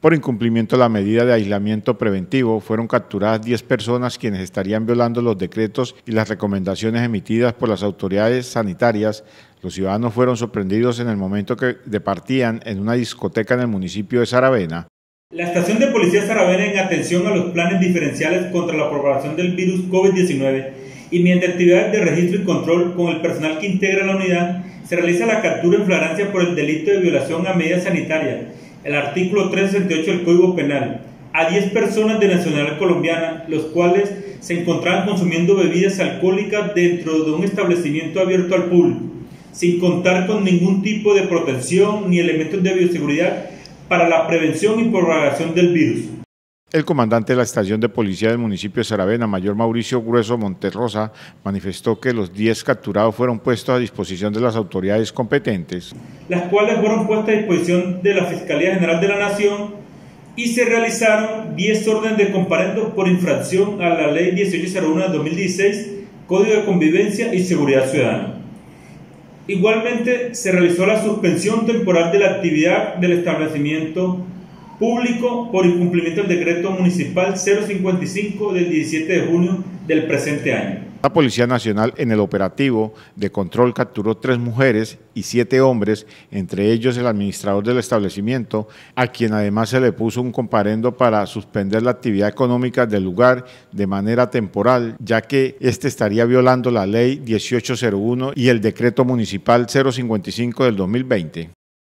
Por incumplimiento de la medida de aislamiento preventivo, fueron capturadas 10 personas quienes estarían violando los decretos y las recomendaciones emitidas por las autoridades sanitarias. Los ciudadanos fueron sorprendidos en el momento que departían en una discoteca en el municipio de Saravena. La estación de policía Saravena en atención a los planes diferenciales contra la propagación del virus COVID-19 y mediante actividades de registro y control con el personal que integra la unidad, se realiza la captura en flagrancia por el delito de violación a medidas sanitarias el artículo 368 del Código Penal a 10 personas de nacionalidad colombiana, los cuales se encontraban consumiendo bebidas alcohólicas dentro de un establecimiento abierto al público, sin contar con ningún tipo de protección ni elementos de bioseguridad para la prevención y propagación del virus. El comandante de la estación de policía del municipio de Saravena, mayor Mauricio Grueso Monterrosa, manifestó que los 10 capturados fueron puestos a disposición de las autoridades competentes. Las cuales fueron puestas a disposición de la Fiscalía General de la Nación y se realizaron 10 órdenes de comparendo por infracción a la Ley 1801 de 2016, Código de Convivencia y Seguridad Ciudadana. Igualmente se realizó la suspensión temporal de la actividad del establecimiento público por incumplimiento del decreto municipal 055 del 17 de junio del presente año. La Policía Nacional en el operativo de control capturó tres mujeres y siete hombres, entre ellos el administrador del establecimiento, a quien además se le puso un comparendo para suspender la actividad económica del lugar de manera temporal, ya que éste estaría violando la ley 1801 y el decreto municipal 055 del 2020.